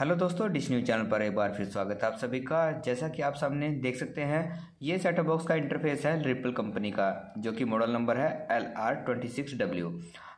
Hello दोस्तों, dish news channel पर एक बार फिर स्वागत है आप सभी का। जैसा कि आप सामने देख सकते हैं, ये सेटअप बॉक्स का इंटरफेस है रिपल कंपनी का, जो कि मॉडल नंबर है L R twenty six W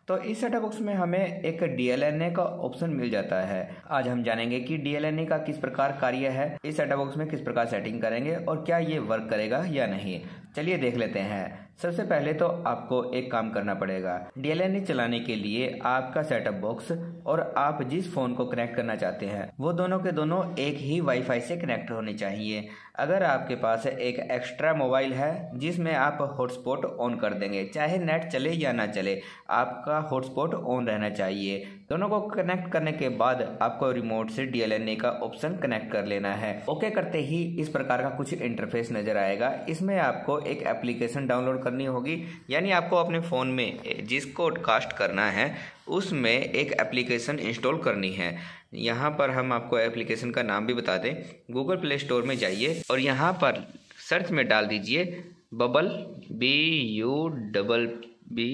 तो इस सेटअप बॉक्स में हमें एक डीएलएनए का ऑप्शन मिल जाता है। आज हम जानेंगे कि डीएलएनए का किस प्रकार कार्य है, इस सेटअप बॉक्स में किस प्रकार सेटिंग करेंगे और क्या ये वर्क करेगा या नहीं। चलिए देख लेते हैं। सबसे पहले तो आपको एक काम करना पड़ेगा। डीएलएनए चलाने के लिए आपका सेटअप बॉक्स और आप जिस फ़ोन को कनेक्ट करना चाहते हैं, वो दोनों के दोनों एक ही वाईफाई से कनेक्ट होने चाहिए। अगर आपके पास एक एक्स्ट्रा मोबाइल है, जिसमें आप हॉटस्पॉट ऑन कर देंगे, चाहे नेट चले या ना चले, आपका हॉटस्पॉट ऑन रहना चाहिए। दोनों को कनेक्ट करने के बाद आपको रिमोट से डीएलएनए का ऑप्शन कनेक्ट कर लेना है। ओके करते ही इस प्रकार का कुछ इंटरफेस नज़र आएगा। इसमें आपको एक एप्लीकेशन डाउनलोड करनी होगी। यानी आपको अपने फ़ोन में जिसको कास्ट करना है, उसमें एक एप्लीकेशन इंस्टॉल करनी है। यहाँ पर हम आपको एप्लीकेशन का नाम भी बता दें। गूगल प्ले स्टोर में जाइए और यहाँ पर सर्च में डाल दीजिए bubble B U double B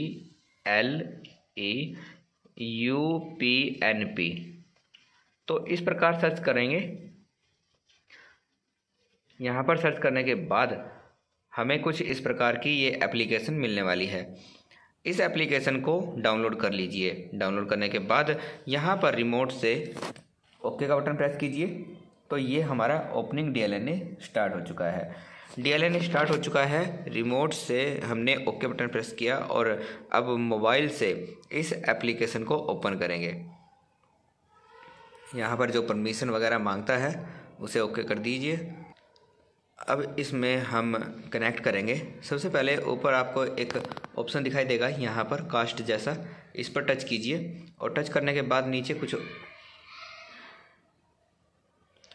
L E U P N P तो इस प्रकार सर्च करेंगे। यहाँ पर सर्च करने के बाद हमें कुछ इस प्रकार की ये एप्लीकेशन मिलने वाली है। इस एप्लीकेशन को डाउनलोड कर लीजिए। डाउनलोड करने के बाद यहाँ पर रिमोट से ओके का बटन प्रेस कीजिए। तो ये हमारा ओपनिंग DLNA स्टार्ट हो चुका है। DLN स्टार्ट हो चुका है। रिमोट से हमने ओके बटन प्रेस किया और अब मोबाइल से इस एप्लीकेशन को ओपन करेंगे। यहाँ पर जो परमिशन वगैरह माँगता है, उसे ओके कर दीजिए। अब इसमें हम कनेक्ट करेंगे। सबसे पहले ऊपर आपको एक ऑप्शन दिखाई देगा, यहाँ पर कास्ट जैसा। इस पर टच कीजिए और टच करने के बाद नीचे कुछ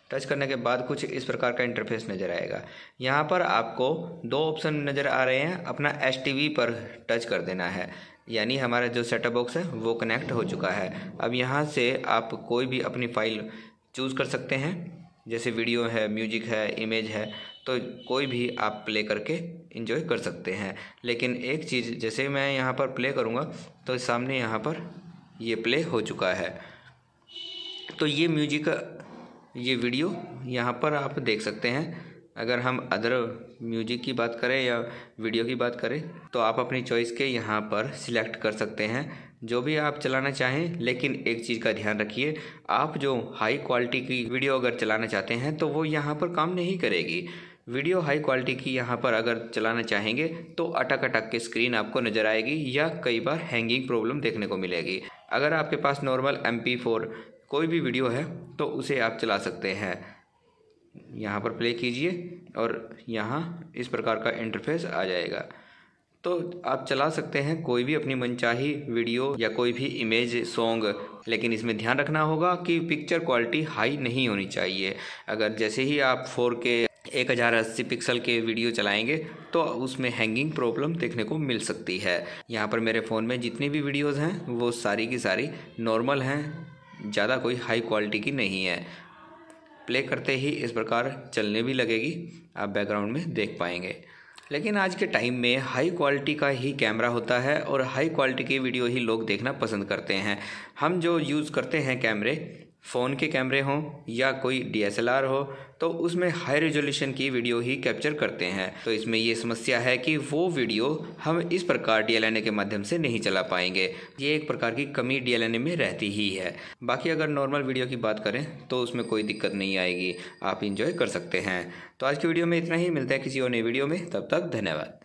टच करने के बाद कुछ इस प्रकार का इंटरफेस नज़र आएगा। यहाँ पर आपको दो ऑप्शन नज़र आ रहे हैं, अपना एस पर टच कर देना है। यानी हमारा जो सेटअप बॉक्स है, वो कनेक्ट हो चुका है। अब यहाँ से आप कोई भी अपनी फ़ाइल चूज़ कर सकते हैं। जैसे वीडियो है म्यूज़िक है इमेज है तो कोई भी आप प्ले करके इन्जॉय कर सकते हैं। लेकिन एक चीज़, जैसे मैं यहाँ पर प्ले करूँगा तो सामने यहाँ पर ये प्ले हो चुका है। तो ये म्यूज़िक ये वीडियो यहाँ पर आप देख सकते हैं। अगर हम अदर म्यूज़िक की बात करें या वीडियो की बात करें तो आप अपनी चॉइस के यहाँ पर सिलेक्ट कर सकते हैं। जो भी आप चलाना चाहें, लेकिन एक चीज़ का ध्यान रखिए, आप जो हाई क्वालिटी की वीडियो अगर चलाना चाहते हैं तो वो यहाँ पर काम नहीं करेगी। वीडियो हाई क्वालिटी की यहाँ पर अगर चलाना चाहेंगे तो अटक अटक के स्क्रीन आपको नज़र आएगी या कई बार हैंगिंग प्रॉब्लम देखने को मिलेगी। अगर आपके पास नॉर्मल एम कोई भी वीडियो है तो उसे आप चला सकते हैं। यहाँ पर प्ले कीजिए और यहाँ इस प्रकार का इंटरफेस आ जाएगा। तो आप चला सकते हैं कोई भी अपनी मनचाही वीडियो या कोई भी इमेज सॉन्ग लेकिन इसमें ध्यान रखना होगा कि पिक्चर क्वालिटी हाई नहीं होनी चाहिए। अगर जैसे ही आप फोर के एक हज़ार अस्सी पिक्सल के वीडियो चलाएँगे तो उसमें हैंगिंग प्रॉब्लम देखने को मिल सकती है। यहाँ पर मेरे फ़ोन में जितनी भी वीडियोज़ हैं, वो सारी की सारी नॉर्मल हैं। ज़्यादा कोई हाई क्वालिटी की नहीं है। प्ले करते ही इस प्रकार चलने भी लगेगी, आप बैकग्राउंड में देख पाएँगे। लेकिन आज के टाइम में हाई क्वालिटी का ही कैमरा होता है और हाई क्वालिटी की वीडियो ही लोग देखना पसंद करते हैं। हम जो यूज़ करते हैं कैमरे फ़ोन के कैमरे हों या कोई डीएसएलआर हो तो उसमें हाई रेजोल्यूशन की वीडियो ही कैप्चर करते हैं। तो इसमें ये समस्या है कि वो वीडियो हम इस प्रकार डी के माध्यम से नहीं चला पाएँगे। ये एक प्रकार की कमी डी में रहती ही है। बाकी अगर नॉर्मल वीडियो की बात करें तो उसमें कोई दिक्कत नहीं आएगी। आप इंजॉय कर सकते हैं। तो आज की वीडियो में इतना ही। मिलता है किसी और नई वीडियो में। तब तक धन्यवाद।